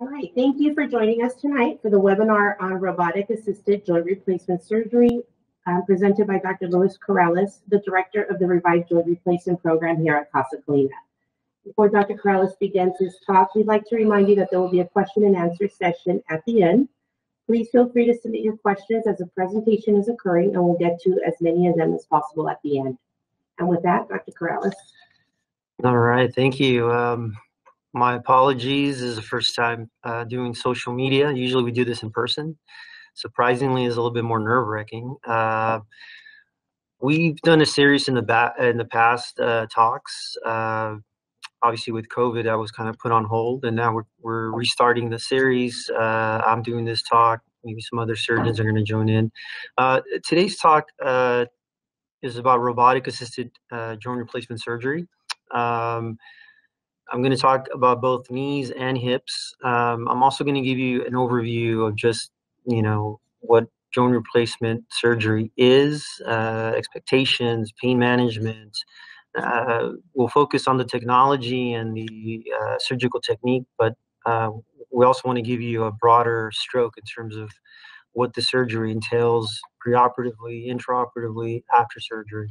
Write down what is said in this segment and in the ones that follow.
All right, thank you for joining us tonight for the webinar on robotic-assisted joint replacement surgery um, presented by Dr. Luis Corrales, the director of the Revive Joint Replacement Program here at Casa Colina. Before Dr. Corrales begins his talk, we'd like to remind you that there will be a question and answer session at the end. Please feel free to submit your questions as the presentation is occurring, and we'll get to as many of them as possible at the end. And with that, Dr. Corrales. All right, thank you. Um, my apologies. This is the first time uh, doing social media. Usually we do this in person. Surprisingly, is a little bit more nerve wracking. Uh, we've done a series in the in the past uh, talks. Uh, obviously, with COVID, that was kind of put on hold, and now we're we're restarting the series. Uh, I'm doing this talk. Maybe some other surgeons are going to join in. Uh, today's talk is about robotic assisted joint replacement surgery. Um, I'm going to talk about both knees and hips. Um, I'm also going to give you an overview of just, you know, what joint replacement surgery is, uh, expectations, pain management. Uh, we'll focus on the technology and the uh, surgical technique, but uh, we also want to give you a broader stroke in terms of what the surgery entails preoperatively, intraoperatively, after surgery.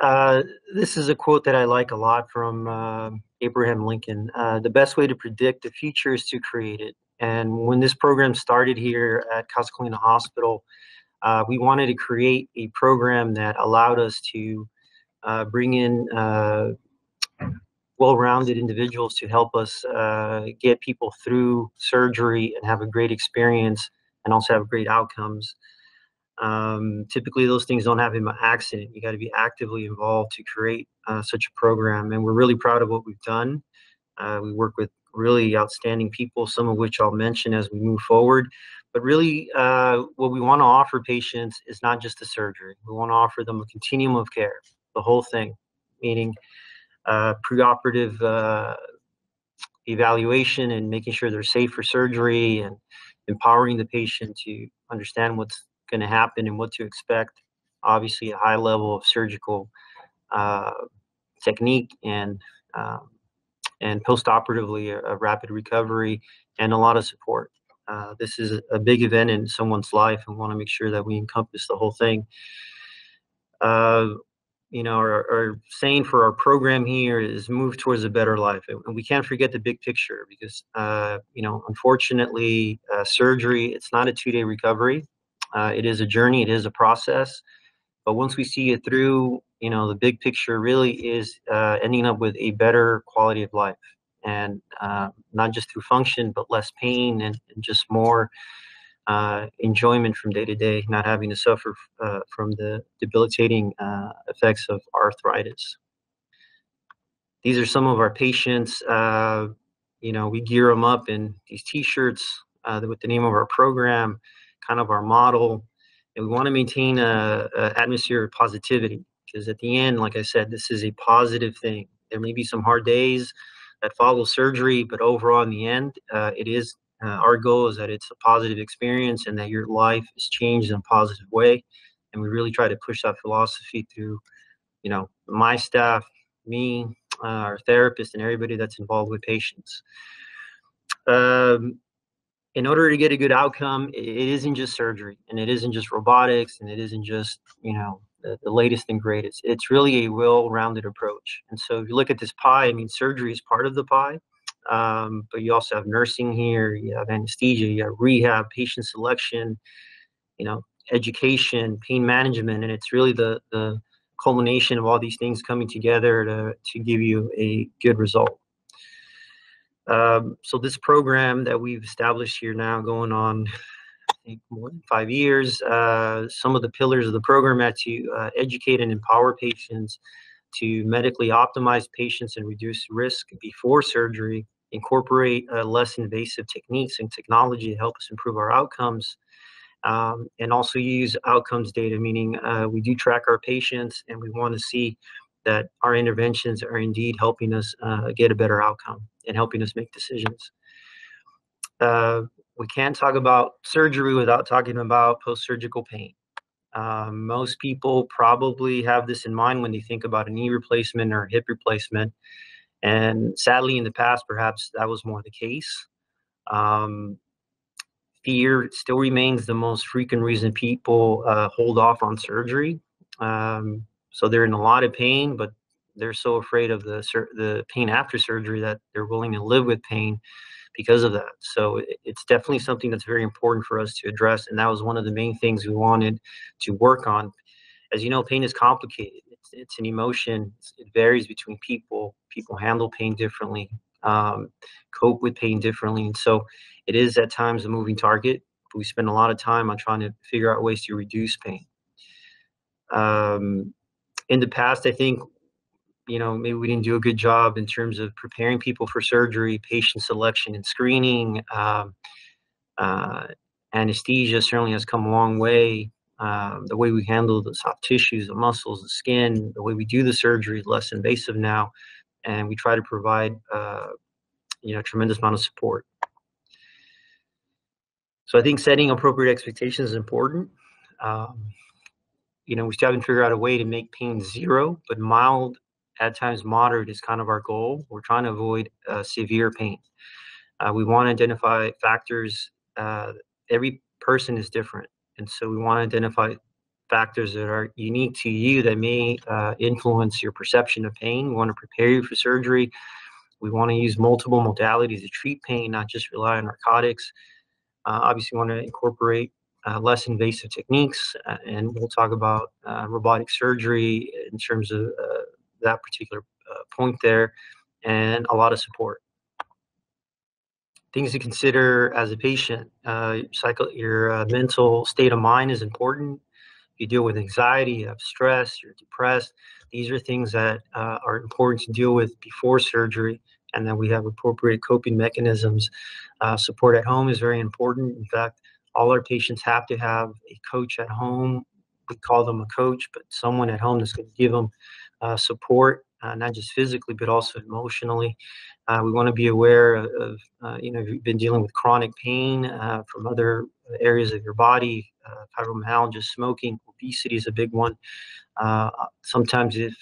Uh, this is a quote that I like a lot from uh, Abraham Lincoln. Uh, the best way to predict the future is to create it. And when this program started here at Casa Colina Hospital, uh, we wanted to create a program that allowed us to uh, bring in well-rounded individuals to help us get people through surgery and have a great experience and also have great outcomes. Um, typically, those things don't happen by accident. You got to be actively involved to create uh, such a program, and we're really proud of what we've done. Uh, we work with really outstanding people, some of which I'll mention as we move forward. But really, uh, what we want to offer patients is not just the surgery. We want to offer them a continuum of care, the whole thing, meaning uh, preoperative uh, evaluation and making sure they're safe for surgery and empowering the patient to understand what's going to happen and what to expect. Obviously, a high level of surgical uh, technique and um, and post-operatively a, a, rapid recovery and a lot of support. Uh, this is a big event in someone's life, and want to make sure that we encompass the whole thing. Uh, you know, our, our, saying for our program here is move towards a better life. And we can't forget the big picture because, uh, you know, unfortunately, uh, surgery, it's not a two day recovery. Uh, it is a journey, it is a process. But once we see it through, you know, the big picture really is uh, ending up with a better quality of life. And uh, not just through function, but less pain and, and just more uh, enjoyment from day to day, not having to suffer uh, from the debilitating uh, effects of arthritis. These are some of our patients. you know, we gear them up in these t-shirts with the name of our program kind of our model. And we want to maintain a, a atmosphere of positivity because at the end, like I said, this is a positive thing. There may be some hard days that follow surgery, but overall, in the end, uh, it is uh, our goal is that it's a positive experience and that your life is changed in a positive way. And we really try to push that philosophy through, you know, my staff, me, uh, our therapist, and everybody that's involved with patients. Um, in order to get a good outcome, it isn't just surgery and it isn't just robotics and it isn't just, you know, the, the latest and greatest. It's really a well-rounded approach. And so if you look at this pie, I mean, surgery is part of the pie, um, but you also have nursing here, you have anesthesia, you have rehab, patient selection, you know, education, pain management, and it's really the, the culmination of all these things coming together to, to give you a good result. Um, so this program that we've established here now going on I think more than five years, uh, some of the pillars of the program are to uh, educate and empower patients to medically optimize patients and reduce risk before surgery, incorporate uh, less invasive techniques and technology to help us improve our outcomes, um, and also use outcomes data, meaning uh, we do track our patients and we want to see that our interventions are indeed helping us uh, get a better outcome and helping us make decisions. Uh, we can't talk about surgery without talking about post-surgical pain. Um, most people probably have this in mind when they think about a knee replacement or hip replacement. And sadly, in the past, perhaps that was more the case. Um, fear still remains the most frequent reason people uh, hold off on surgery. Um, so they're in a lot of pain, but they're so afraid of the the pain after surgery that they're willing to live with pain because of that. So it's definitely something that's very important for us to address, and that was one of the main things we wanted to work on. As you know, pain is complicated. It's, it's an emotion. It varies between people. People handle pain differently, um, cope with pain differently, and so it is at times a moving target. But we spend a lot of time on trying to figure out ways to reduce pain. Um, in the past, I think you know, maybe we didn't do a good job in terms of preparing people for surgery, patient selection and screening. Um, uh, anesthesia certainly has come a long way. Um, the way we handle the soft tissues, the muscles, the skin, the way we do the surgery is less invasive now, and we try to provide, uh, you know, tremendous amount of support. So I think setting appropriate expectations is important. Um, you know, we still haven't figured out a way to make pain zero, but mild at times moderate is kind of our goal. We're trying to avoid uh, severe pain. Uh, we want to identify factors. Uh, every person is different, and so we want to identify factors that are unique to you that may uh, influence your perception of pain. We want to prepare you for surgery. We want to use multiple modalities to treat pain, not just rely on narcotics. Uh, obviously, we want to incorporate uh, less invasive techniques, and we'll talk about robotic surgery in terms of that particular uh, point there and a lot of support. Things to consider as a patient, uh, cycle, your uh, mental state of mind is important. If you deal with anxiety, you have stress, you're depressed, these are things that uh, are important to deal with before surgery and then we have appropriate coping mechanisms. Uh, support at home is very important. In fact, all our patients have to have a coach at home. We call them a coach, but someone at home that's going to give them support, uh, not just physically, but also emotionally. Uh, we want to be aware of, uh, you know, if you've been dealing with chronic pain uh, from other areas of your body, uh, fibromyalgia, smoking, obesity is a big one. sometimes if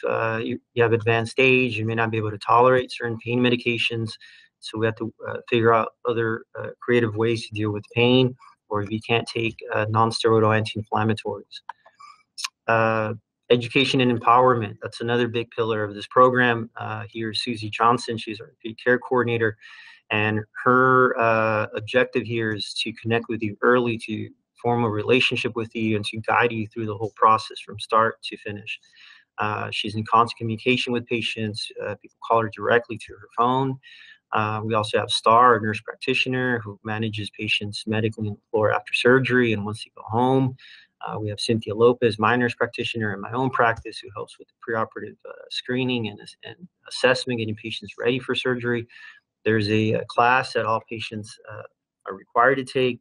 you, you, have advanced age, you may not be able to tolerate certain pain medications. So we have to figure out other creative ways to deal with pain, or if you can't take non-steroidal anti-inflammatories education and empowerment. That's another big pillar of this program. Uh, here's Susie Johnson. She's our care coordinator. And her uh, objective here is to connect with you early, to form a relationship with you, and to guide you through the whole process from start to finish. Uh, she's in constant communication with patients. Uh, people call her directly through her phone. Uh, we also have Star, a nurse practitioner who manages patients medically on the floor after surgery and once they go home. Uh, we have Cynthia Lopez, my nurse practitioner in my own practice, who helps with the preoperative uh, screening and, and, assessment, getting patients ready for surgery. There's a, a class that all patients uh, are required to take.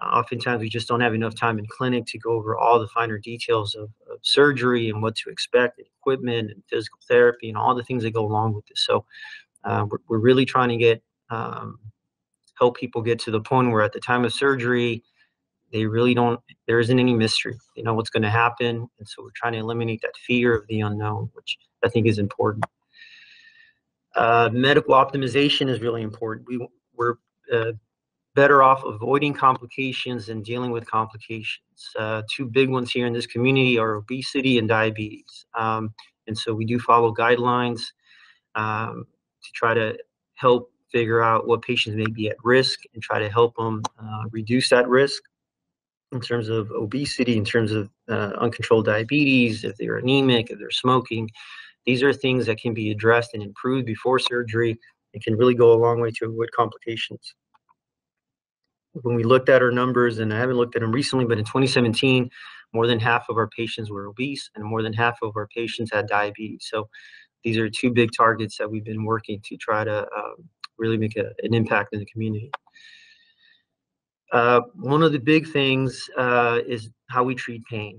Uh, oftentimes, we just don't have enough time in clinic to go over all the finer details of, of surgery and what to expect, and equipment and physical therapy, and all the things that go along with this. So, uh, we're, we're, really trying to get um, help people get to the point where at the time of surgery, they really don't there isn't any mystery. They know what's going to happen and so we're trying to eliminate that fear of the unknown which i think is important. Uh, medical optimization is really important. We, we're uh, better off avoiding complications than dealing with complications. Uh, two big ones here in this community are obesity and diabetes. Um, and so we do follow guidelines um, to try to help figure out what patients may be at risk and try to help them uh, reduce that risk in terms of obesity, in terms of uh, uncontrolled diabetes, if they're anemic, if they're smoking. These are things that can be addressed and improved before surgery and can really go a long way to avoid complications. When we looked at our numbers, and I haven't looked at them recently, but in 2017, more than half of our patients were obese and more than half of our patients had diabetes. So these are two big targets that we've been working to try to um, really make a, an impact in the community. Uh, one of the big things uh, is how we treat pain.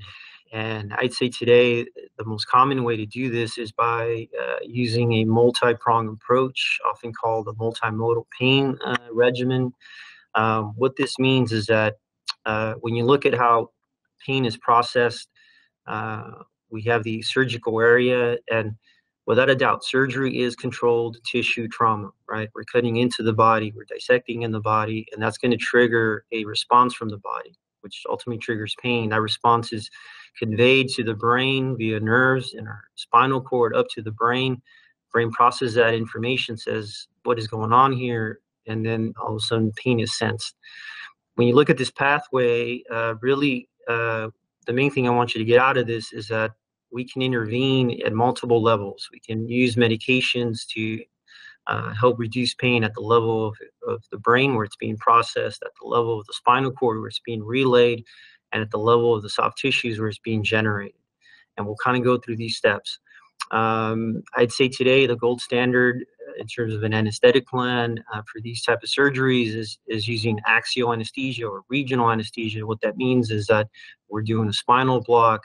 And I'd say today, the most common way to do this is by uh, using a multi-pronged approach, often called a multimodal pain uh, regimen. Um, what this means is that uh, when you look at how pain is processed, uh, we have the surgical area, and without a doubt, surgery is controlled tissue trauma, right? We're cutting into the body, we're dissecting in the body, and that's going to trigger a response from the body, which ultimately triggers pain. That response is conveyed to the brain via nerves in our spinal cord up to the brain. Brain processes that information, says what is going on here, and then all of a sudden pain is sensed. When you look at this pathway, uh, really, uh, the main thing I want you to get out of this is that we can intervene at multiple levels. We can use medications to uh, help reduce pain at the level of, of the brain where it's being processed, at the level of the spinal cord where it's being relayed, and at the level of the soft tissues where it's being generated. And we'll kind of go through these steps. Um, I'd say today the gold standard uh, in terms of an anesthetic plan uh, for these type of surgeries is, is using axial anesthesia or regional anesthesia. What that means is that we're doing a spinal block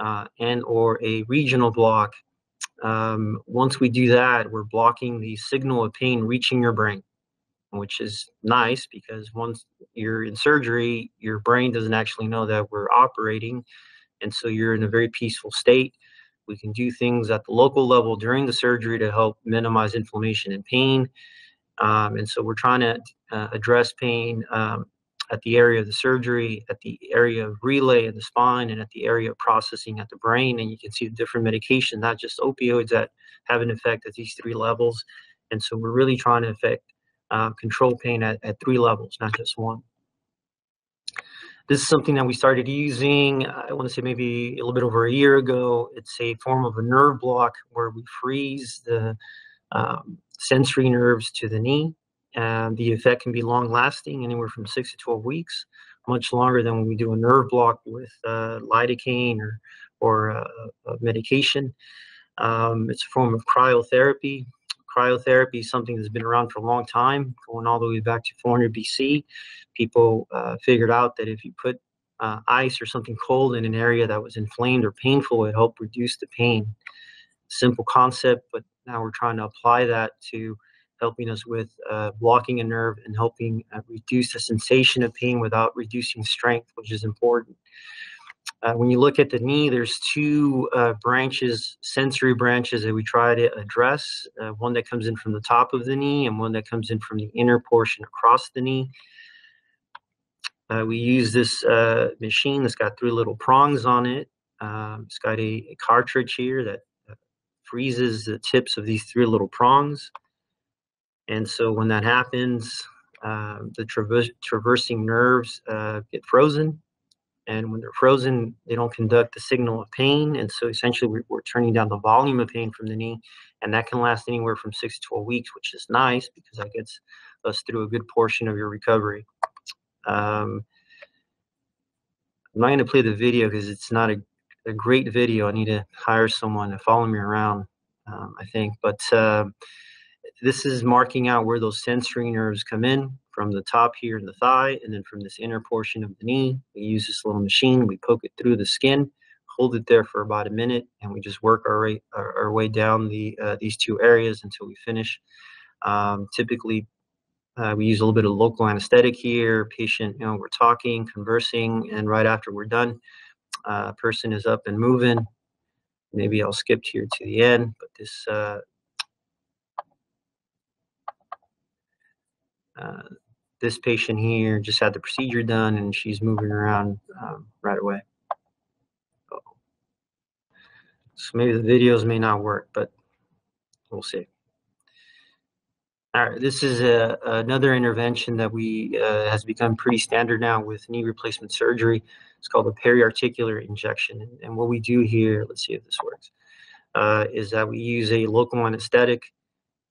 uh, and or a regional block. Um, once we do that, we're blocking the signal of pain reaching your brain, which is nice because once you're in surgery, your brain doesn't actually know that we're operating. And so you're in a very peaceful state. We can do things at the local level during the surgery to help minimize inflammation and pain. Um, and so we're trying to uh, address pain um, at the area of the surgery, at the area of relay in the spine, and at the area of processing at the brain. And you can see different medication, not just opioids that have an effect at these three levels. And so we're really trying to affect uh, control pain at, at three levels, not just one. This is something that we started using, I want to say maybe a little bit over a year ago. It's a form of a nerve block where we freeze the um, sensory nerves to the knee and the effect can be long lasting, anywhere from six to 12 weeks, much longer than when we do a nerve block with uh, lidocaine or, or uh, medication. Um, it's a form of cryotherapy. Cryotherapy is something that's been around for a long time, going all the way back to 400 BC. People uh, figured out that if you put uh, ice or something cold in an area that was inflamed or painful, it helped reduce the pain. Simple concept, but now we're trying to apply that to helping us with uh, blocking a nerve and helping uh, reduce the sensation of pain without reducing strength, which is important. Uh, when you look at the knee, there's two uh, branches, sensory branches that we try to address. Uh, one that comes in from the top of the knee and one that comes in from the inner portion across the knee. Uh, we use this machine that's got three little prongs on it. Um, it's got a, a cartridge here that freezes the tips of these three little prongs. And so when that happens, uh, the traversing nerves uh, get frozen. And when they're frozen, they don't conduct the signal of pain. And so essentially, we're, we're, turning down the volume of pain from the knee. And that can last anywhere from six to 12 weeks, which is nice because that gets us through a good portion of your recovery. Um, I'm not going to play the video because it's not a, a, great video. I need to hire someone to follow me around, um, I think. But uh, this is marking out where those sensory nerves come in from the top here in the thigh and then from this inner portion of the knee. We use this little machine, we poke it through the skin, hold it there for about a minute, and we just work our way, our, our way down the uh, these two areas until we finish. Um, typically, uh, we use a little bit of local anesthetic here. Patient, you know, we're talking, conversing, and right after we're done, uh, person is up and moving. Maybe I'll skip here to the end, but this uh, this patient here just had the procedure done and she's moving around um, right away. So maybe the videos may not work, but we'll see. All right, this is a, another intervention that we uh, has become pretty standard now with knee replacement surgery. It's called a periarticular injection. And, and what we do here, let's see if this works, uh, is that we use a local anesthetic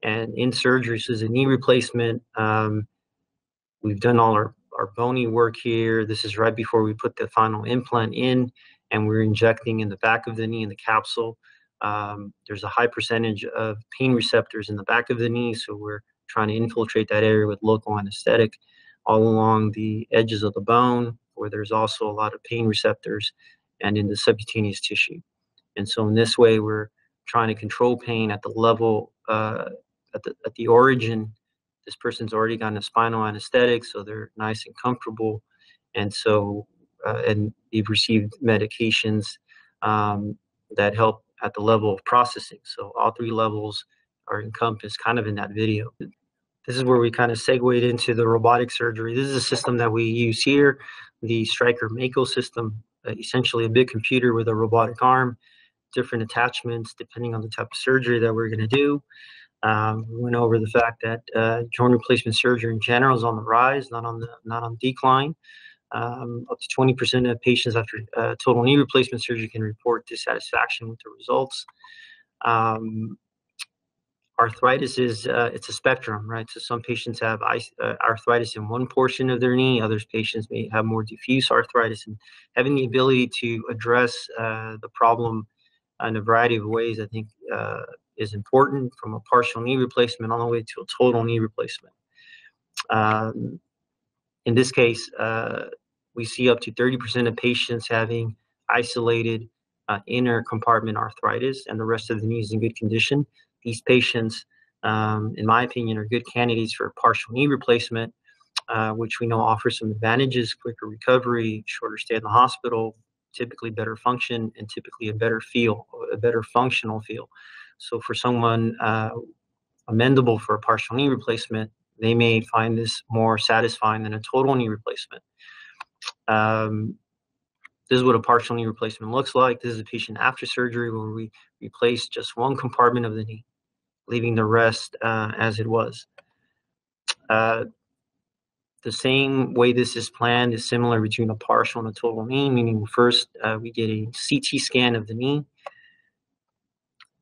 and in surgery, so as a knee replacement, um, we've done all our, our bony work here. This is right before we put the final implant in, and we're injecting in the back of the knee in the capsule. Um, there's a high percentage of pain receptors in the back of the knee, so we're trying to infiltrate that area with local anesthetic all along the edges of the bone, where there's also a lot of pain receptors, and in the subcutaneous tissue. And so in this way, we're trying to control pain at the level uh, at the, at the origin, this person's already gotten a spinal anesthetic, so they're nice and comfortable. And so, uh, and they've received medications um, that help at the level of processing. So all three levels are encompassed kind of in that video. This is where we kind of segued into the robotic surgery. This is a system that we use here, the Stryker Mako system, uh, essentially a big computer with a robotic arm, different attachments depending on the type of surgery that we're going to do. Um, we went over the fact that uh, joint replacement surgery in general is on the rise, not on the not on decline. Um, up to 20% of patients after uh, total knee replacement surgery can report dissatisfaction with the results. Um, arthritis is uh, it's a spectrum, right? So some patients have uh, arthritis in one portion of their knee. Others patients may have more diffuse arthritis, and having the ability to address uh, the problem in a variety of ways, I think, uh, is important from a partial knee replacement all the way to a total knee replacement. Um, in this case, uh, we see up to 30% of patients having isolated uh, inner compartment arthritis, and the rest of the knee is in good condition. These patients, um, in my opinion, are good candidates for partial knee replacement, uh, which we know offers some advantages, quicker recovery, shorter stay in the hospital, typically better function, and typically a better feel, a better functional feel. So for someone uh, amendable for a partial knee replacement, they may find this more satisfying than a total knee replacement. Um, this is what a partial knee replacement looks like. This is a patient after surgery where we replace just one compartment of the knee, leaving the rest uh, as it was. Uh, the same way this is planned is similar between a partial and a total knee, meaning first uh, we get a CT scan of the knee.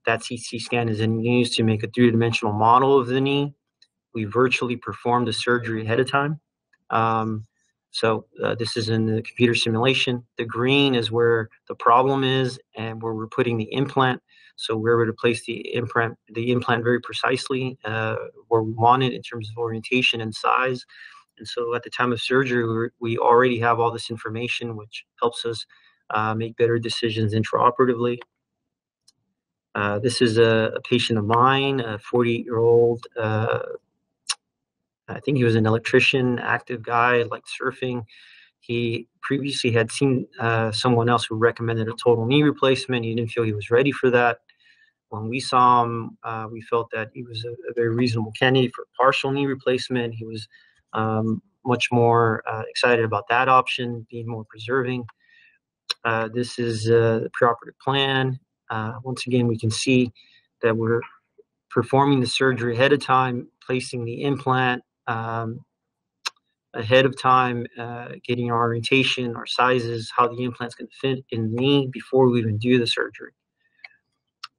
That CT scan is then used to make a three-dimensional model of the knee. We virtually perform the surgery ahead of time. Um, so uh, this is in the computer simulation. The green is where the problem is and where we're putting the implant. So we're able to place the implant, the implant very precisely uh, where we want it in terms of orientation and size. And so at the time of surgery, we already have all this information, which helps us uh, make better decisions intraoperatively. Uh, this is a, a, patient of mine, a 40-year-old uh, I think he was an electrician, active guy, liked surfing. He previously had seen uh, someone else who recommended a total knee replacement. He didn't feel he was ready for that. When we saw him, uh, we felt that he was a, a, very reasonable candidate for partial knee replacement. He was um, much more uh, excited about that option, being more preserving. Uh, this is uh, the preoperative plan. Uh, once again, we can see that we're performing the surgery ahead of time, placing the implant, um, ahead of time, uh, getting our orientation, our sizes, how the implant's going to fit in the knee before we even do the surgery.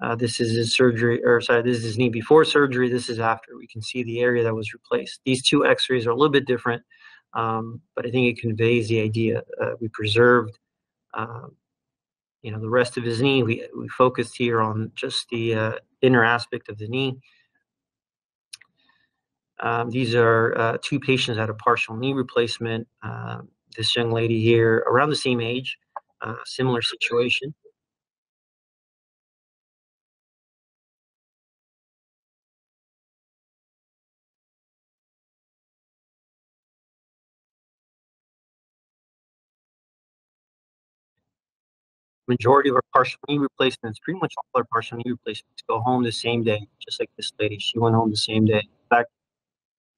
Uh, this is his surgery, or sorry, this is his knee before surgery. This is after. We can see the area that was replaced. These two x-rays are a little bit different, um, but I think it conveys the idea. Uh, we preserved, uh, you know, the rest of his knee. We, we focused here on just the uh, inner aspect of the knee. Um, these are uh, two patients had a partial knee replacement. Uh, this young lady here, around the same age, uh, similar situation. Majority of our partial knee replacements, pretty much all our partial knee replacements, go home the same day, just like this lady. She went home the same day. In fact,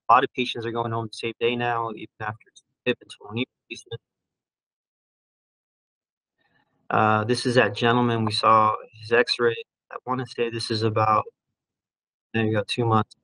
a lot of patients are going home the same day now, even after hip and total knee replacement. Uh, this is that gentleman. We saw his x-ray. I want to say this is about, there you go, two months.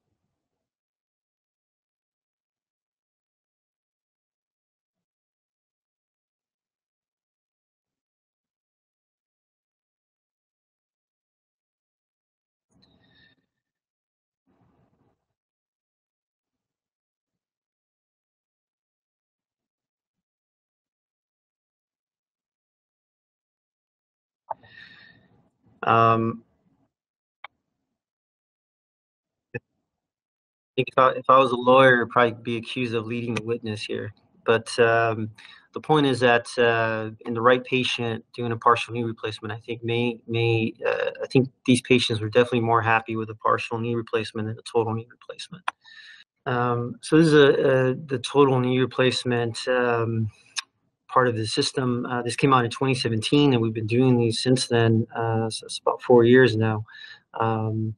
Um, if I, if I was a lawyer, I'd probably be accused of leading the witness here. But um, the point is that uh, in the right patient doing a partial knee replacement, I think may may uh, I think these patients were definitely more happy with a partial knee replacement than a total knee replacement. Um, so this is a, a, the total knee replacement. Um, part of the system. Uh, this came out in 2017, and we've been doing these since then. Uh, so it's about four years now. Um,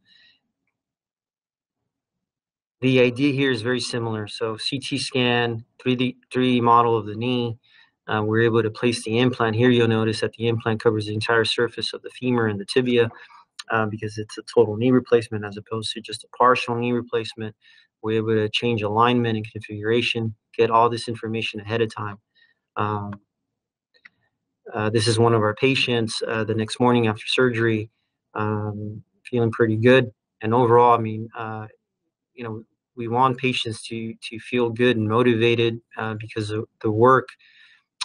the idea here is very similar. So CT scan, 3D, 3D model of the knee. Uh, we're able to place the implant. Here you'll notice that the implant covers the entire surface of the femur and the tibia uh, because it's a total knee replacement as opposed to just a partial knee replacement. We're able to change alignment and configuration, get all this information ahead of time. Um, uh, this is one of our patients uh, the next morning after surgery, um, feeling pretty good. And overall, I mean, uh, you know, we want patients to to feel good and motivated uh, because the work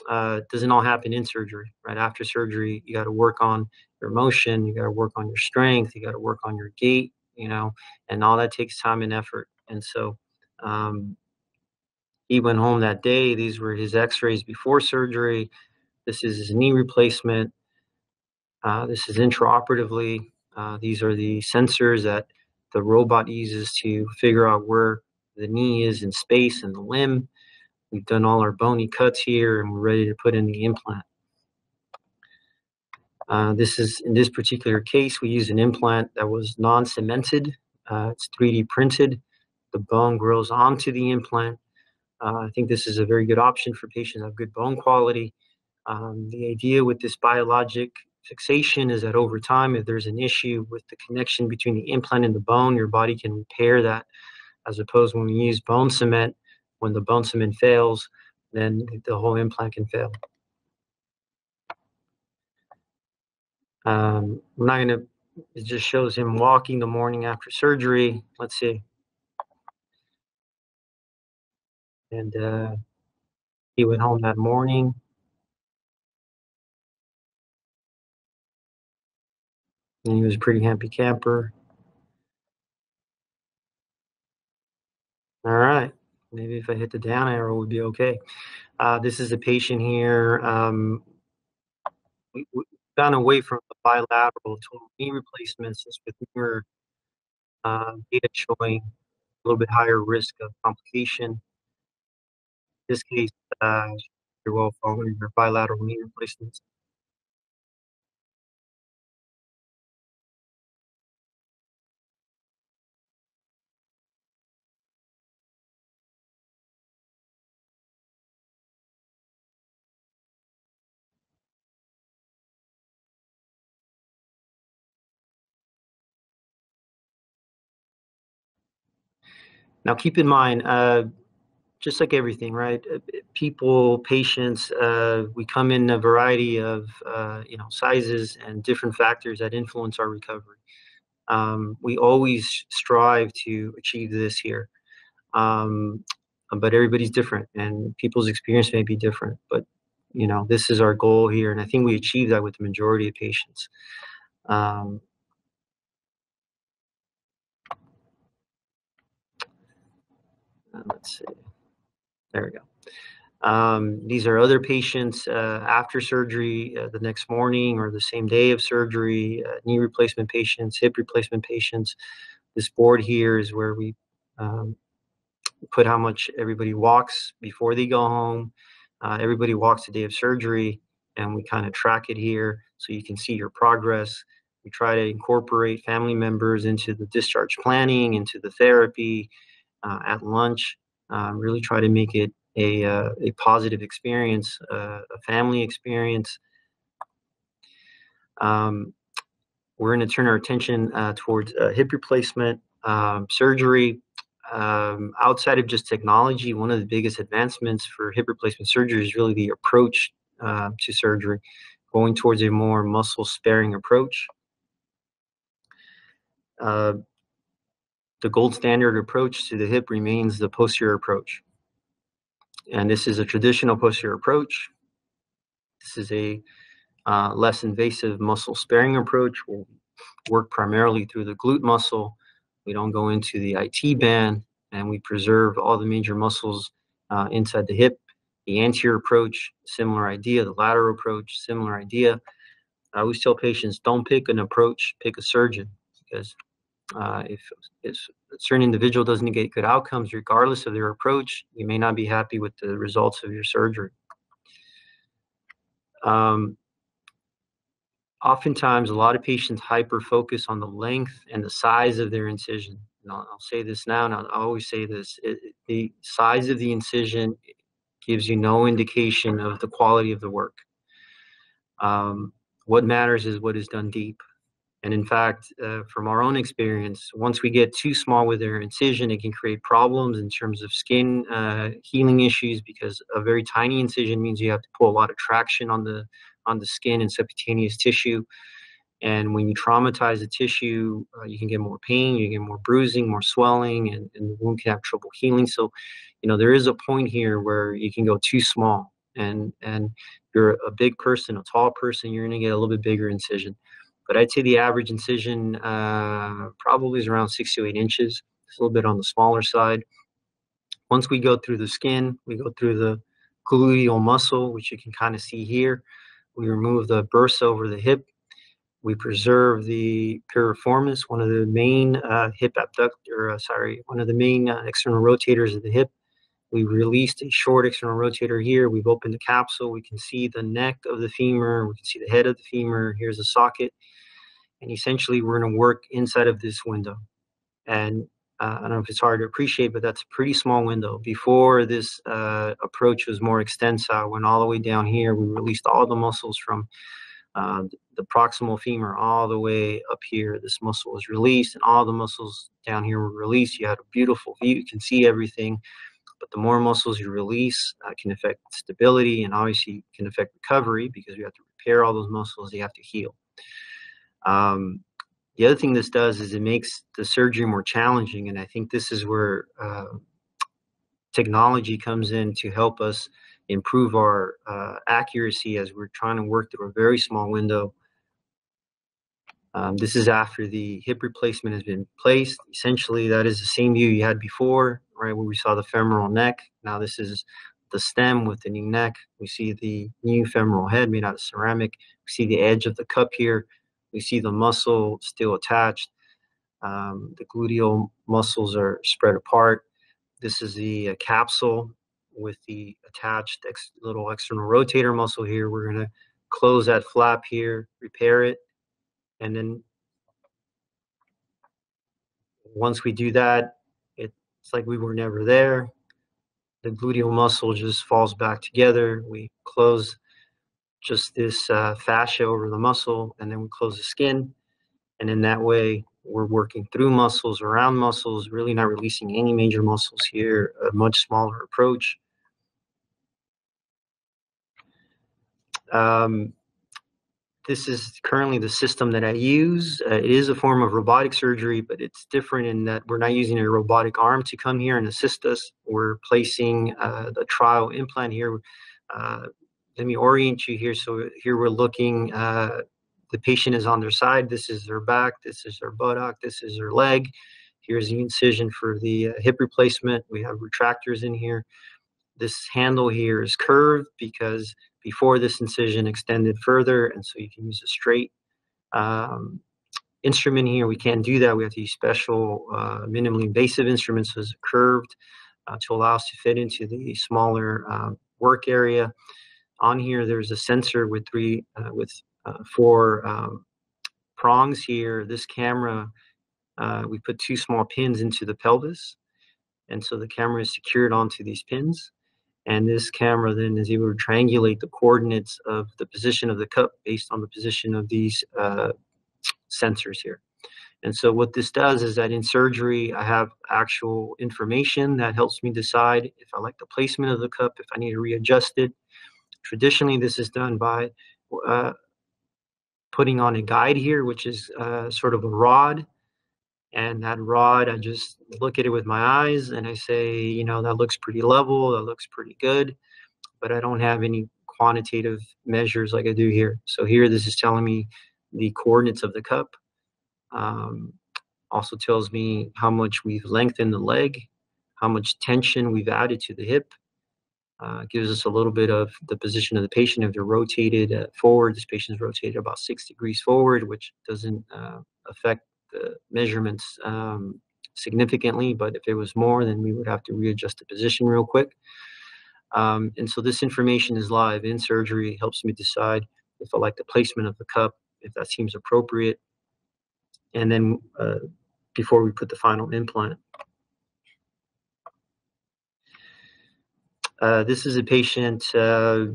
uh, doesn't all happen in surgery. Right after surgery, you got to work on your motion, you got to work on your strength, you got to work on your gait, you know, and all that takes time and effort. And so, um, he went home that day. These were his X-rays before surgery. This is his knee replacement. Uh, this is intraoperatively. Uh, these are the sensors that the robot uses to figure out where the knee is in space and the limb. We've done all our bony cuts here and we're ready to put in the implant. Uh, this is, in this particular case, we use an implant that was non-cemented. Uh, it's 3D printed. The bone grows onto the implant. Uh, I think this is a very good option for patients have good bone quality. Um, the idea with this biologic fixation is that over time, if there's an issue with the connection between the implant and the bone, your body can repair that. As opposed when we use bone cement, when the bone cement fails, then the whole implant can fail. Um, I'm not gonna, it just shows him walking the morning after surgery. Let's see. And uh, he went home that morning. And he was a pretty happy camper. All right. Maybe if I hit the down arrow, would be okay. Uh, this is a patient here. Um, we, we gone away from the bilateral total knee replacements with newer uh, data showing a little bit higher risk of complication. This case, uh, you're well following your bilateral knee replacements. Now, keep in mind, uh, just like everything, right? Uh, people, patients, uh, we come in a variety of uh, you know sizes and different factors that influence our recovery. Um, we always strive to achieve this here, um, but everybody's different, and people's experience may be different. But you know, this is our goal here, and I think we achieve that with the majority of patients. Um, Uh, let's see. There we go. Um, these are other patients uh, after surgery, uh, the next morning or the same day of surgery, uh, knee replacement patients, hip replacement patients. This board here is where we um, put how much everybody walks before they go home. Uh, everybody walks the day of surgery, and we kind of track it here so you can see your progress. We try to incorporate family members into the discharge planning, into the therapy, uh, at lunch. Um, really try to make it a, uh, a positive experience, uh, a family experience. Um, we're going to turn our attention uh, towards uh, hip replacement um, surgery. Um, outside of just technology, one of the biggest advancements for hip replacement surgery is really the approach uh, to surgery, going towards a more muscle sparing approach. The gold standard approach to the hip remains the posterior approach. And this is a traditional posterior approach. This is a uh, less invasive muscle sparing approach. We'll work primarily through the glute muscle. We don't go into the IT band and we preserve all the major muscles uh, inside the hip. The anterior approach, similar idea. The lateral approach, similar idea. I always tell patients, don't pick an approach, pick a surgeon because uh, if, if a certain individual doesn't get good outcomes, regardless of their approach, you may not be happy with the results of your surgery. Um, oftentimes, a lot of patients hyper focus on the length and the size of their incision. I'll, I'll say this now, and I'll, always say this: it, the size of the incision gives you no indication of the quality of the work. Um, what matters is what is done deep. And in fact, uh, from our own experience, once we get too small with their incision, it can create problems in terms of skin uh, healing issues because a very tiny incision means you have to pull a lot of traction on the on the skin and subcutaneous tissue. And when you traumatize the tissue, uh, you can get more pain, you get more bruising, more swelling, and, and the wound can have trouble healing. So, you know, there is a point here where you can go too small. And and you're a big person, a tall person, you're going to get a little bit bigger incision but I'd say the average incision uh, probably is around six to eight inches. It's a little bit on the smaller side. Once we go through the skin, we go through the gluteal muscle, which you can kind of see here. We remove the bursa over the hip. We preserve the piriformis, one of the main uh, hip abductor, uh, sorry, one of the main uh, external rotators of the hip. We released a short external rotator here. We've opened the capsule. We can see the neck of the femur. We can see the head of the femur. Here's a socket and essentially we're going to work inside of this window. And uh, I don't know if it's hard to appreciate, but that's a pretty small window. Before this uh, approach was more extensive, went all the way down here. We released all the muscles from uh, the proximal femur all the way up here. This muscle was released, and all the muscles down here were released. You had a beautiful view. You can see everything. But the more muscles you release uh, can affect stability and obviously can affect recovery because you have to repair all those muscles. You have to heal. Um, the other thing this does is it makes the surgery more challenging, and I think this is where uh, technology comes in to help us improve our uh, accuracy as we're trying to work through a very small window. Um, this is after the hip replacement has been placed. Essentially, that is the same view you had before, right, where we saw the femoral neck. Now this is the stem with the new neck. We see the new femoral head made out of ceramic. We see the edge of the cup here. We see the muscle still attached. Um, the gluteal muscles are spread apart. This is the uh, capsule with the attached ex little external rotator muscle here. We're going to close that flap here, repair it, and then once we do that, it's like we were never there. The gluteal muscle just falls back together. We close just this uh, fascia over the muscle, and then we close the skin. And in that way, we're working through muscles, around muscles, really not releasing any major muscles here, a much smaller approach. Um, this is currently the system that I use. Uh, it is a form of robotic surgery, but it's different in that we're not using a robotic arm to come here and assist us. We're placing uh, the trial implant here. Uh, let me orient you here. So here we're looking, uh, the patient is on their side. This is their back. This is their buttock. This is their leg. Here's the incision for the uh, hip replacement. We have retractors in here. This handle here is curved because before this incision extended further, and so you can use a straight um, instrument here. We can't do that. We have to use special uh, minimally invasive instruments as curved uh, to allow us to fit into the smaller um, work area on here there's a sensor with three uh, with uh, four um, prongs here this camera uh, we put two small pins into the pelvis and so the camera is secured onto these pins and this camera then is able to triangulate the coordinates of the position of the cup based on the position of these uh, sensors here and so what this does is that in surgery, I have actual information that helps me decide if I like the placement of the cup, if I need to readjust it, Traditionally, this is done by uh, putting on a guide here, which is uh, sort of a rod. And that rod, I just look at it with my eyes and I say, you know, that looks pretty level, that looks pretty good, but I don't have any quantitative measures like I do here. So here, this is telling me the coordinates of the cup. Um, also tells me how much we've lengthened the leg, how much tension we've added to the hip, uh, gives us a little bit of the position of the patient. If they're rotated uh, forward, this patient's rotated about six degrees forward, which doesn't uh, affect the measurements um, significantly. But if it was more, then we would have to readjust the position real quick. Um, and so this information is live in surgery, helps me decide if I like the placement of the cup, if that seems appropriate. And then uh, before we put the final implant. Uh, this is a patient, uh,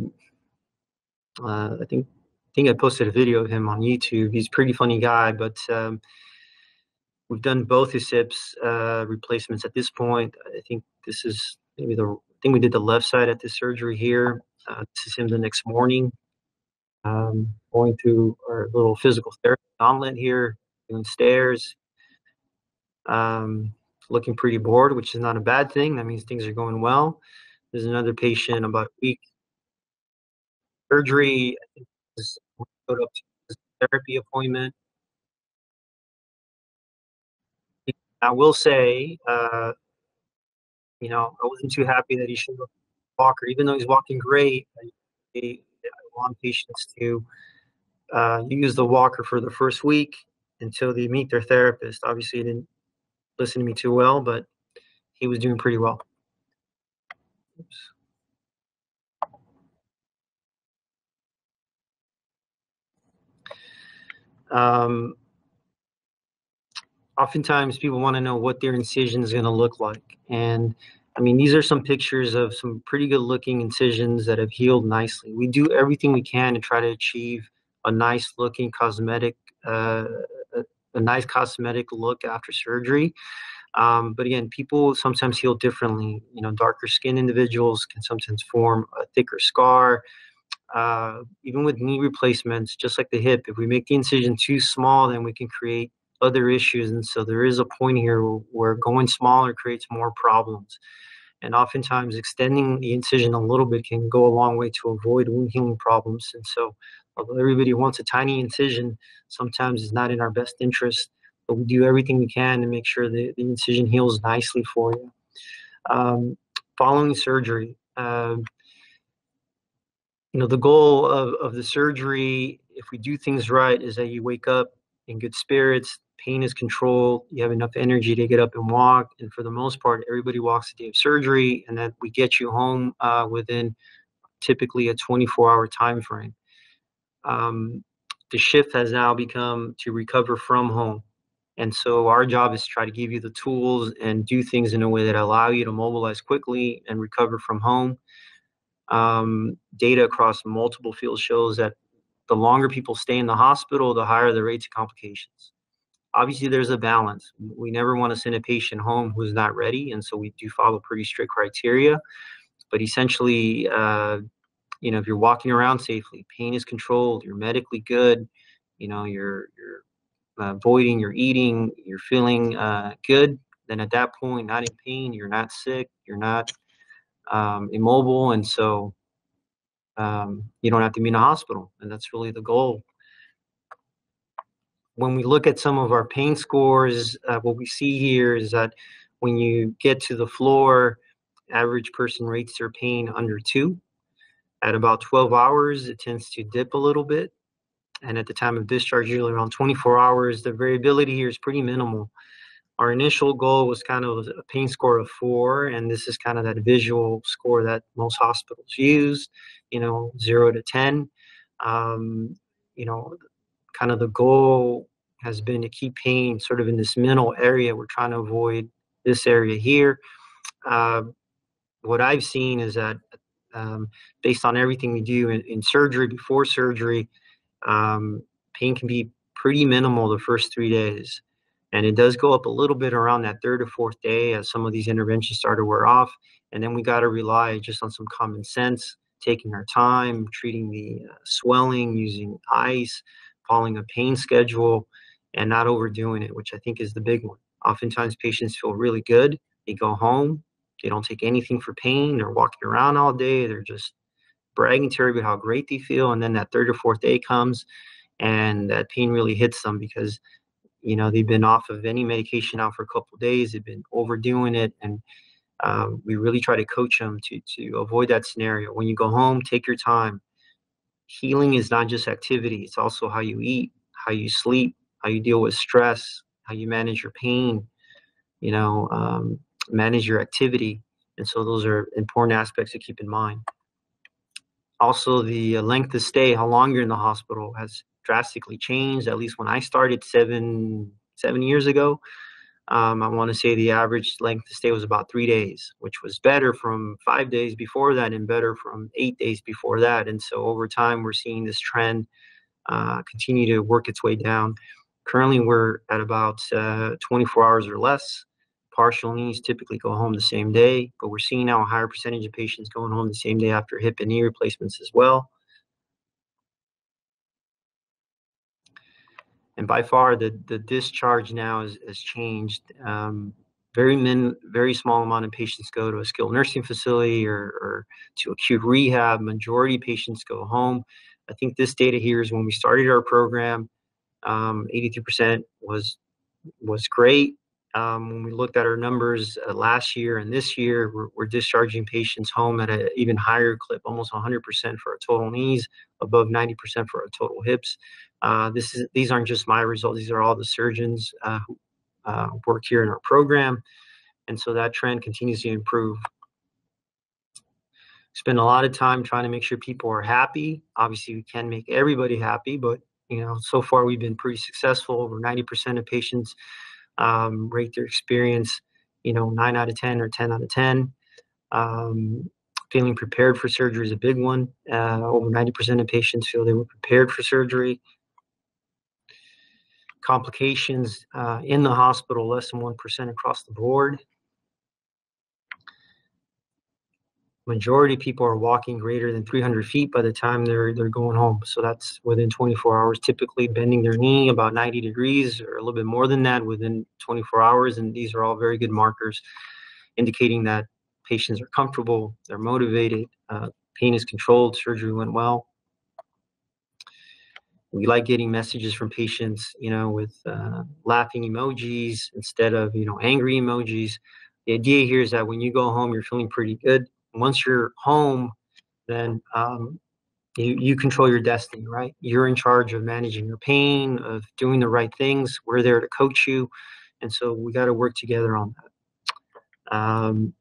uh, I think I think I posted a video of him on YouTube. He's a pretty funny guy, but um, we've done both his hips uh, replacements at this point. I think this is maybe the I think we did the left side at the surgery here. Uh, this is him the next morning, um, going through our little physical therapy gauntlet here, doing stairs. Um, looking pretty bored, which is not a bad thing. That means things are going well. There's another patient about a week surgery. I think showed up to therapy appointment. I will say, uh, you know, I wasn't too happy that he showed up walker, even though he's walking great. I, I want patients to uh, use the walker for the first week until they meet their therapist. Obviously, he didn't listen to me too well, but he was doing pretty well. Oops. Um, oftentimes people want to know what their incision is going to look like. And I mean, these are some pictures of some pretty good looking incisions that have healed nicely. We do everything we can to try to achieve a nice looking cosmetic, uh, a, a, nice cosmetic look after surgery. Um, but again, people sometimes heal differently. You know, darker skin individuals can sometimes form a thicker scar uh, even with knee replacements, just like the hip, if we make the incision too small, then we can create other issues. And so there is a point here where going smaller creates more problems. And oftentimes extending the incision a little bit can go a long way to avoid wound healing problems. And so although everybody wants a tiny incision, sometimes it's not in our best interest, but we do everything we can to make sure that the incision heals nicely for you. Um, following surgery, uh, you know, the goal of, of the surgery, if we do things right, is that you wake up in good spirits, pain is controlled, you have enough energy to get up and walk. And for the most part, everybody walks the day of surgery, and then we get you home uh, within typically a 24 hour time frame. Um, the shift has now become to recover from home. And so our job is to try to give you the tools and do things in a way that allow you to mobilize quickly and recover from home um, data across multiple fields shows that the longer people stay in the hospital, the higher the rates of complications. Obviously, there's a balance. We never want to send a patient home who's not ready, and so we do follow pretty strict criteria. But essentially, uh, you know, if you're walking around safely, pain is controlled, you're medically good, you know, you're you're uh, avoiding, you're eating, you're feeling uh, good, then at that point, not in pain, you're not sick, you're not um, immobile, and so um, you don't have to be in a hospital, and that's really the goal. When we look at some of our pain scores, uh, what we see here is that when you get to the floor, average person rates their pain under two. At about 12 hours, it tends to dip a little bit. And at the time of discharge, usually around 24 hours, the variability here is pretty minimal our initial goal was kind of a pain score of four, and this is kind of that visual score that most hospitals use, you know, zero to 10. Um, you know, kind of the goal has been to keep pain sort of in this mental area. We're trying to avoid this area here. Uh, what I've seen is that um, based on everything we do in, in surgery, before surgery, um, pain can be pretty minimal the first three days. And it does go up a little bit around that third or fourth day as some of these interventions start to wear off. And then we got to rely just on some common sense, taking our time, treating the uh, swelling, using ice, following a pain schedule, and not overdoing it, which I think is the big one. Oftentimes, patients feel really good. They go home, they don't take anything for pain. They're walking around all day. They're just bragging to everybody how great they feel. And then that third or fourth day comes, and that pain really hits them because you know they've been off of any medication now for a couple days they've been overdoing it and um, we really try to coach them to to avoid that scenario when you go home take your time healing is not just activity it's also how you eat how you sleep how you deal with stress how you manage your pain you know um, manage your activity And so those are important aspects to keep in mind. Also, the length of stay, how long you're in the hospital, has drastically changed. At least when I started seven seven years ago, um, I want to say the average length of stay was about three days, which was better from five days before that and better from eight days before that. And so over time, we're seeing this trend uh, continue to work its way down. Currently, we're at about uh, 24 hours or less. Partial knees typically go home the same day, but we're seeing now a higher percentage of patients going home the same day after hip and knee replacements as well. And by far, the, the discharge now is, has changed. Um, very min, very small amount of patients go to a skilled nursing facility or, or to acute rehab. Majority patients go home. I think this data here is when we started our program, um, 83% was was great. Um, when we looked at our numbers uh, last year and this year, we're, we're discharging patients home at an even higher clip, almost 100% for our total knees, above 90% for our total hips. Uh, this is these aren't just my results; these are all the surgeons uh, who uh, work here in our program, and so that trend continues to improve spend a lot of time trying to make sure people are happy. Obviously, we can make everybody happy, but you know, so far we've been pretty successful. Over 90% of patients um, rate their experience, you know, nine out of 10 or 10 out of 10. Um, feeling prepared for surgery is a big one. Uh, over 90% of patients feel they were prepared for surgery. Complications uh, in the hospital, less than 1% across the board. majority of people are walking greater than 300 feet by the time they're they're going home. So that's within 24 hours. Typically, bending their knee about 90 degrees or a little bit more than that within 24 hours. And these are all very good markers, indicating that patients are comfortable, they're motivated, uh, pain is controlled, surgery went well. We like getting messages from patients, you know, with uh, laughing emojis instead of you know angry emojis. The idea here is that when you go home, you're feeling pretty good once you're home, then um, you, you control your destiny, right? You're in charge of managing your pain, of doing the right things. We're there to coach you. And so we got to work together on that. Um,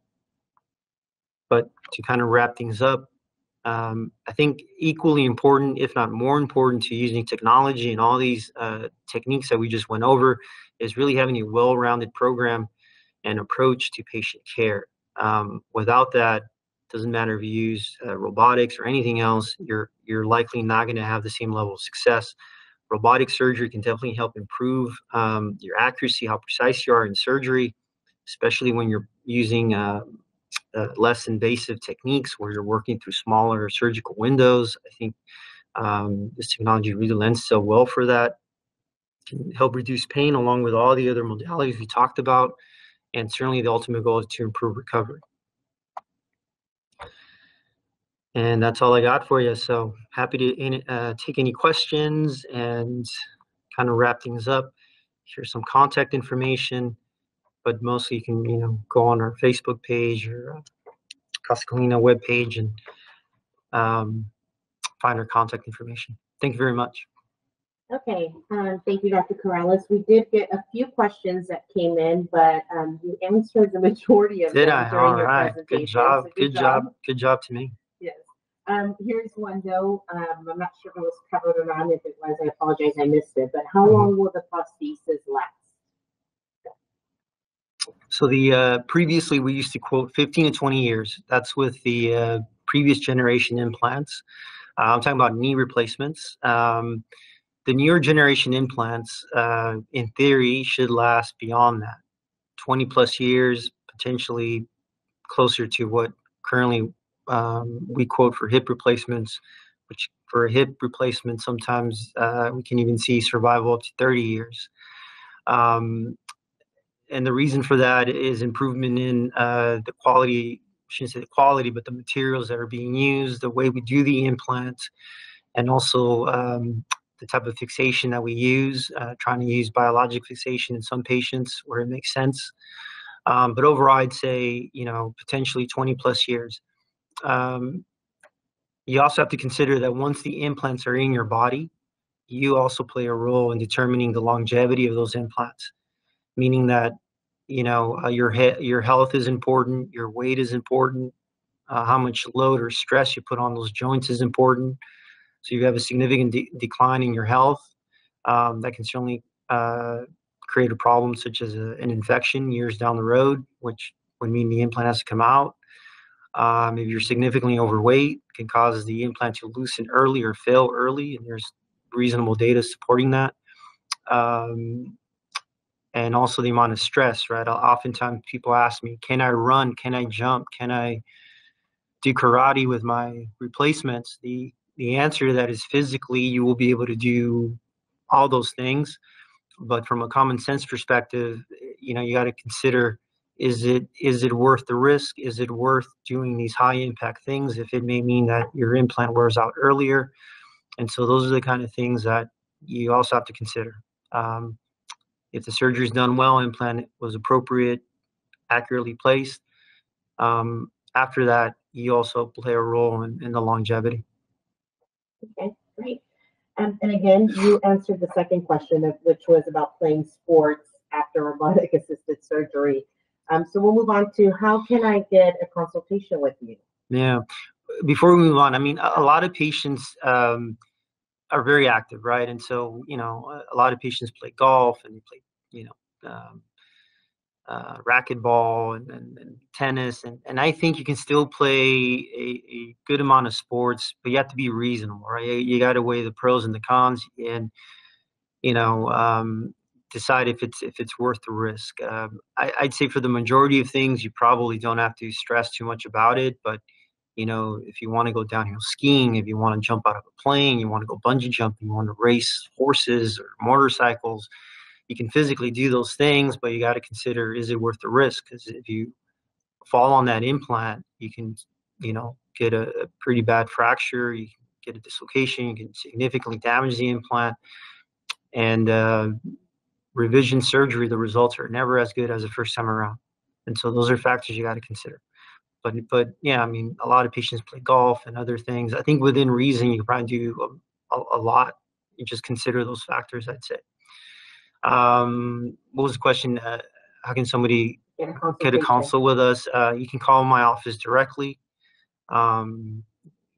but to kind of wrap things up, um, I think equally important, if not more important, to using technology and all these uh, techniques that we just went over is really having a well rounded program and approach to patient care. Um, without that, doesn't matter if you use uh, robotics or anything else, you're you're likely not going to have the same level of success. Robotic surgery can definitely help improve um, your accuracy, how precise you are in surgery, especially when you're using uh, uh, less invasive techniques where you're working through smaller surgical windows. I think um, this technology really lends so well for that. Can help reduce pain along with all the other modalities we talked about, and certainly the ultimate goal is to improve recovery. And that's all I got for you. So happy to uh, take any questions and kind of wrap things up. Here's some contact information, but mostly you can, you know, go on our Facebook page or uh, Casa Colina webpage and um, find our contact information. Thank you very much. Okay, um, thank you, Dr. Corrales. We did get a few questions that came in, but um, you answered the majority of did them I? during All your right. presentation. Good job. so Good job. Good job to me. Yes. Um, here's one though. Um, I'm not sure if it was covered or not. If it was, I apologize, I missed it. But how Mhm. long will the prosthesis last? So the uh, previously we used to quote 15 to 20 years. That's with the uh, previous generation implants. Uh, I'm talking about knee replacements. Um, the newer generation implants, uh, in theory, should last beyond that, 20 plus years, potentially closer to what currently um, we quote for hip replacements, which for a hip replacement, sometimes uh, we can even see survival up to 30 years. Um, and the reason for that is improvement in uh, the quality, I shouldn't say the quality, but the materials that are being used, the way we do the implant, and also um, the type of fixation that we use, uh, trying to use biologic fixation in some patients where it makes sense. Um, but overall, I'd say, you know, potentially 20 plus years. Um, you also have to consider that once the implants are in your body, you also play a role in determining the longevity of those implants, meaning that you know, uh, your he- your health is important, your weight is important, uh, how much load or stress you put on those joints is important. So you have a significant de- decline in your health, um, that can certainly uh, create a problem such as a, an infection years down the road, which would mean the implant has to come out. Um, if you're significantly overweight, can cause the implant to loosen early or fail early, and there's reasonable data supporting that. Um, and also the amount of stress, right? Oftentimes people ask me, can I run? Can I jump? Can I do karate with my replacements? The the answer to that is physically you will be able to do all those things. But from a common sense perspective, you know, you got to consider is it is it worth the risk? Is it worth doing these high impact things if it may mean that your implant wears out earlier? And so those are the kind of things that you also have to consider. Um, if the surgery is done well, implant was appropriate, accurately placed. Um, after that, you also play a role in, in the longevity. Okay, great. Um, and again, you answered the second question, of, which was about playing sports after robotic assisted surgery. Um, so we'll move on to how can I get a consultation with you? Yeah. Before we move on, I mean, a, a lot of patients um, are very active, right? And so, you know, a, lot of patients play golf and they play, you know, um, uh, racquetball and, and, and, tennis, and, and I think you can still play a, a, good amount of sports, but you have to be reasonable, right? You, you got to weigh the pros and the cons, and you know, um, decide if it's if it's worth the risk. Um, I, I'd say for the majority of things, you probably don't have to stress too much about it, but you know, if you want to go downhill skiing, if you want to jump out of a plane, you want to go bungee jumping, you want to race horses or motorcycles, you can physically do those things, but you got to consider is it worth the risk? Because if you fall on that implant, you can, you know, get a, a, pretty bad fracture, you get a dislocation, you can significantly damage the implant, and uh, revision surgery, the results are never as good as the first time around. And so those are factors you got to consider. But but yeah, I mean, a lot of patients play golf and other things. I think within reason, you can probably do a, a, a lot. You just consider those factors. I'd say. Um, what was the question? Uh, how can somebody Get a get a consult with us? Uh, you can call my office directly. Um,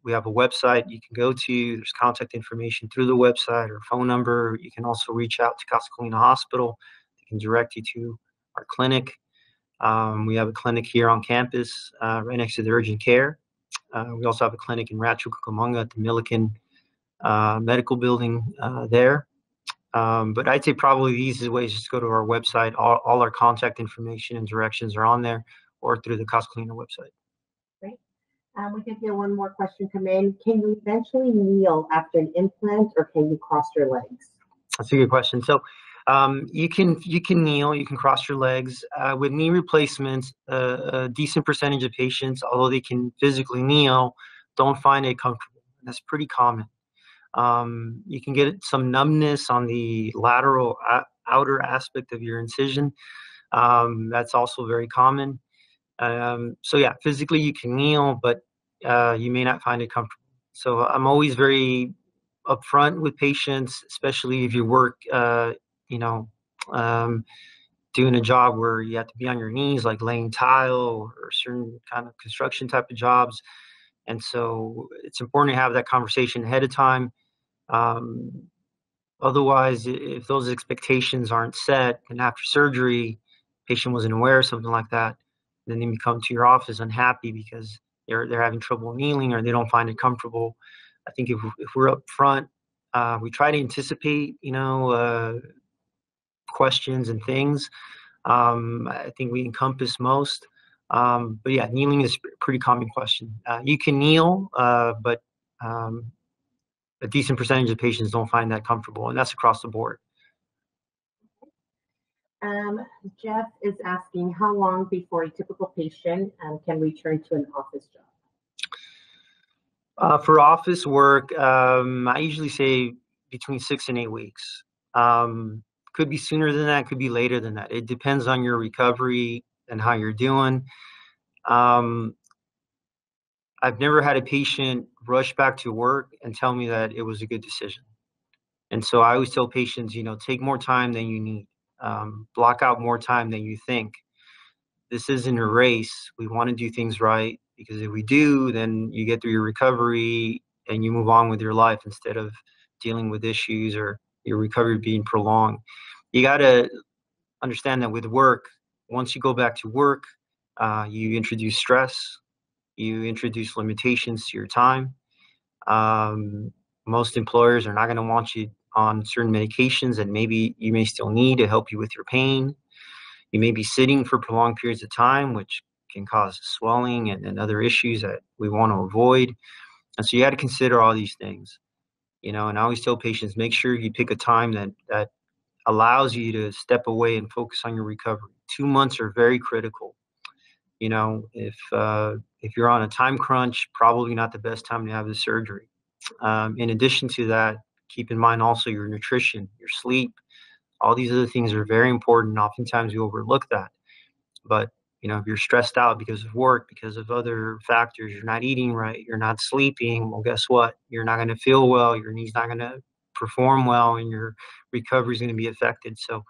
we have a website you can go to. There's contact information through the website or phone number. You can also reach out to Casa Colina Hospital. They can direct you to our clinic. Um, we have a clinic here on campus, uh, right next to the urgent care. Uh, we also have a clinic in Rancho Cucamonga at the Milliken uh, Medical Building uh, there. Um, but I'd say probably the easiest way is just go to our website. All, all our contact information and directions are on there or through the Casa Colina website. Um, we did hear one more question come in. Can you eventually kneel after an implant or can you cross your legs? That's a good question. So um, you can you can kneel, you can cross your legs. Uh, with knee replacements, uh, a decent percentage of patients, although they can physically kneel, don't find it comfortable. That's pretty common. Um, you can get some numbness on the lateral uh, outer aspect of your incision. Um, that's also very common. Um, so yeah, physically you can kneel, but uh, you may not find it comfortable. So I'm always very upfront with patients, especially if you work, uh, you know, um, doing a job where you have to be on your knees, like laying tile or certain kind of construction type of jobs. And so it's important to have that conversation ahead of time. Um, otherwise, if those expectations aren't set, and after surgery, patient wasn't aware of something like that, then they come to your office unhappy because they're they're having trouble kneeling or they don't find it comfortable. I think if if we're up front, uh, we try to anticipate, you know, uh, questions and things. Um, I think we encompass most. Um, but yeah, kneeling is a pretty common question. Uh, you can kneel, uh, but um, a decent percentage of patients don't find that comfortable, and that's across the board. Um, Jeff is asking how long before a typical patient um, can return to an office job? Uh, for office work, um, I usually say between six and eight weeks. Um, could be sooner than that, could be later than that. It depends on your recovery and how you're doing. Um, I've never had a patient rush back to work and tell me that it was a good decision. And so I always tell patients, you know, take more time than you need. Um, block out more time than you think. This isn't a race. We want to do things right because if we do, then you get through your recovery and you move on with your life instead of dealing with issues or your recovery being prolonged. You got to understand that with work, once you go back to work, uh, you introduce stress, you introduce limitations to your time. Um, most employers are not going to want you on certain medications that maybe you may still need to help you with your pain. You may be sitting for prolonged periods of time, which can cause swelling and, and other issues that we want to avoid. And so you got to consider all these things, you know. And I always tell patients, make sure you pick a time that that allows you to step away and focus on your recovery. Two months are very critical. You know, if uh, if you're on a time crunch, probably not the best time to have the surgery. Um, in addition to that, keep in mind also your nutrition, your sleep. All these other things are very important. Oftentimes we overlook that. But you know, if you're stressed out because of work, because of other factors, you're not eating right, you're not sleeping, well, guess what? You're not going to feel well. Your knee's not going to perform well, and your recovery is going to be affected. So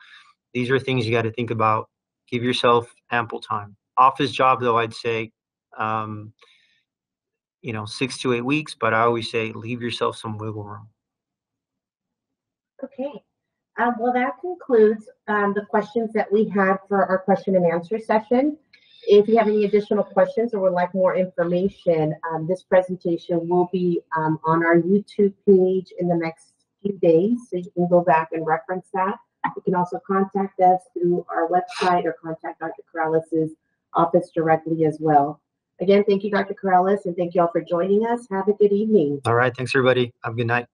these are things you got to think about. Give yourself ample time. Office job, though, I'd say, um, you know, six to eight weeks, but I always say leave yourself some wiggle room. Okay. Um, well, that concludes um, the questions that we had for our question and answer session. If you have any additional questions or would like more information, um, this presentation will be um, on our YouTube page in the next few days, so you can go back and reference that. You can also contact us through our website or contact Dr. Corrales' office directly as well. Again, thank you, Dr. Corrales, and thank you all for joining us. Have a good evening. All right. Thanks, everybody. Have a good night.